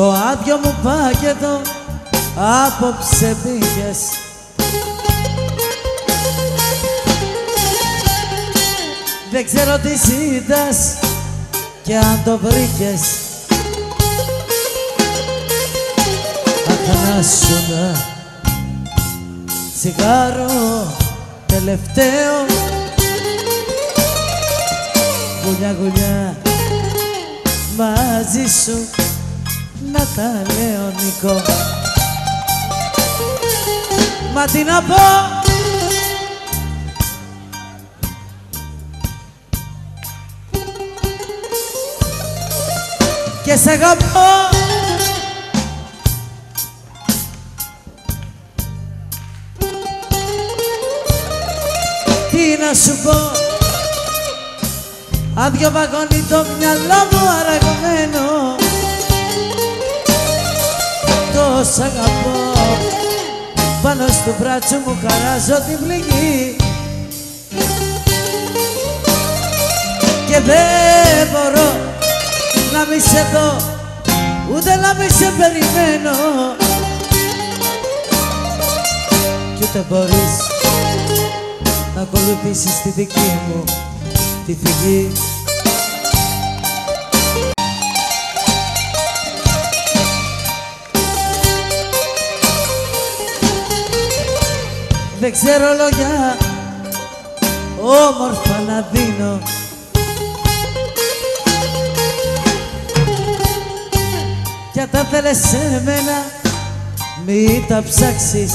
άδειο μου πάκετο απόψε πήγες. Δεν ξέρω τι ζήτας και αν το βρήκες. Αχανάσουνα τσιγάρο τελευταίο. Γουλιά γουλιά μαζί σου να τα λέω Νικό Μα τι να πω. Και σ' αγαπώ. Τι να σου πω. Άδειο βαγόνι το μυαλό μου αραγωμένο σ' αγαπώ. Πάνω στο μπράτσο μου χαράζω την πληγή. Και δεν μπορώ να μη σε δω Ούτε να μη σε περιμένω. Κι ούτε μπορείς να ακολουθήσεις τη δική μου τη φυγή Δεν ξέρω λόγια. Όμορφα να δίνω. Κι αν τα θέλεις σε μένα μη τα ψάξεις.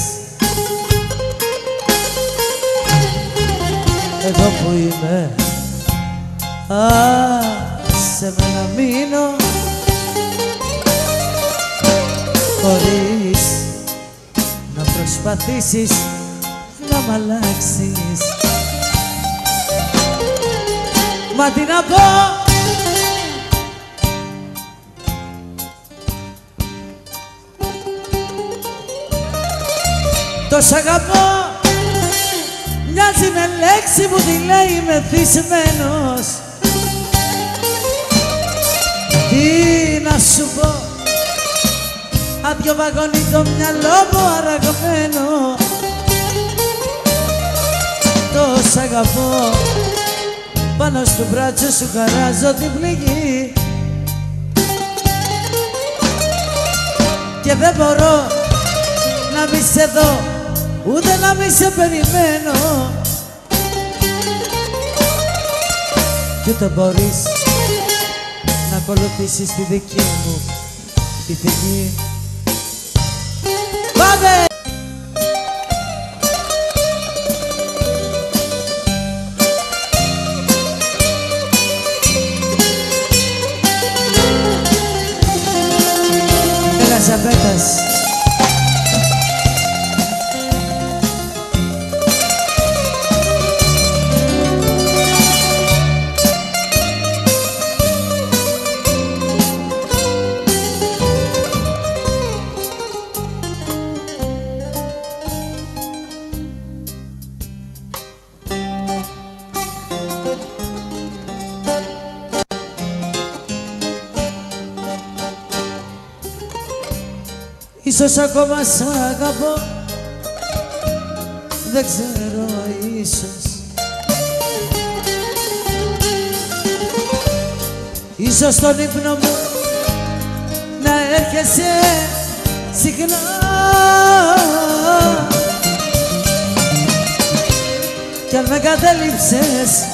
Εδώ που είμαι Α, σε μένα μείνω. Χωρίς να προσπαθήσεις να μ' αλλάξεις. Μα τι να πω. Το σ' αγαπώ. Μοιάζει με λέξη που τη λέει μεθυσμένος Τι να σου πω. Άδειο βαγόνι το μυαλό μου αραγωμένο αγαπώ. Πάνω στο μπράτσο σου χαράζω την πληγή. Και δεν μπορώ να μη σε δω ούτε να μη σε περιμένω. Κι ούτε μπορείς να ακολουθήσεις τη δική μου τη φυγή Πάμε! Ίσως ακόμα σ' αγαπώ. Δεν ξέρω ίσως. Ίσως στον ύπνο μου να έρχεσαι συχνά. Κι αν με κατέληψες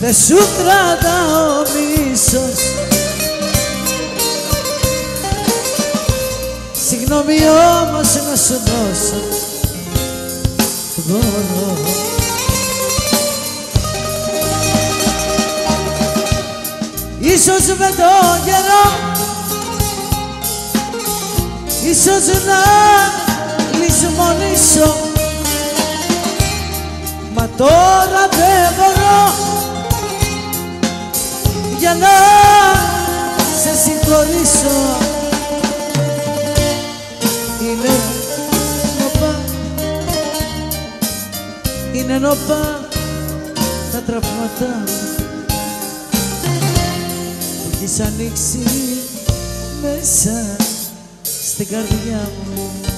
δεν σου κρατάω μίσος Συγγνώμη όμως να σου δώσω μπορώ Ίσως με το καιρό Ίσως να λησμονήσω Μα τώρα δεν μπορώ Για να σε συγχωρήσω Είναι νοπά τα τραύματά μου Έχεις ανοίξει μέσα στην καρδιά μου